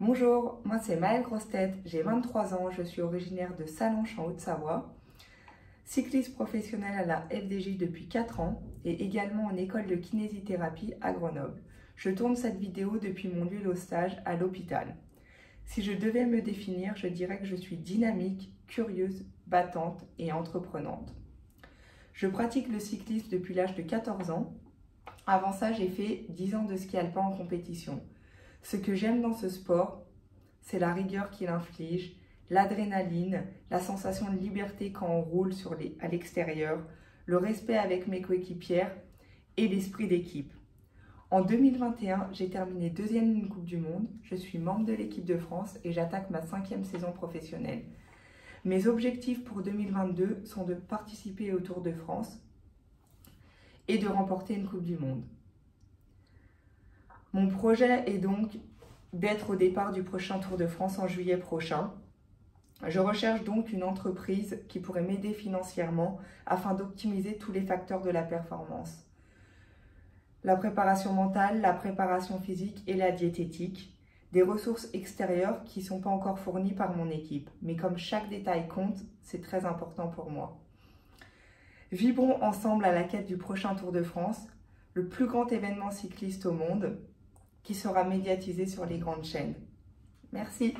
Bonjour, moi c'est Maëlle Grostet, j'ai 23 ans, je suis originaire de Salonche en Haute-Savoie, cycliste professionnelle à la FDJ depuis 4 ans et également en école de kinésithérapie à Grenoble. Je tourne cette vidéo depuis mon lieu de stage à l'hôpital. Si je devais me définir, je dirais que je suis dynamique, curieuse, battante et entreprenante. Je pratique le cyclisme depuis l'âge de 14 ans. Avant ça, j'ai fait 10 ans de ski alpin en compétition. Ce que j'aime dans ce sport, c'est la rigueur qu'il inflige, l'adrénaline, la sensation de liberté quand on roule à l'extérieur, le respect avec mes coéquipières et l'esprit d'équipe. En 2021, j'ai terminé deuxième d'une Coupe du Monde, je suis membre de l'équipe de France et j'attaque ma cinquième saison professionnelle. Mes objectifs pour 2022 sont de participer au Tour de France et de remporter une Coupe du Monde. Mon projet est donc d'être au départ du prochain Tour de France en juillet prochain. Je recherche donc une entreprise qui pourrait m'aider financièrement afin d'optimiser tous les facteurs de la performance. La préparation mentale, la préparation physique et la diététique. Des ressources extérieures qui ne sont pas encore fournies par mon équipe. Mais comme chaque détail compte, c'est très important pour moi. Vibrons ensemble à la quête du prochain Tour de France, le plus grand événement cycliste au monde, qui sera médiatisé sur les grandes chaînes. Merci.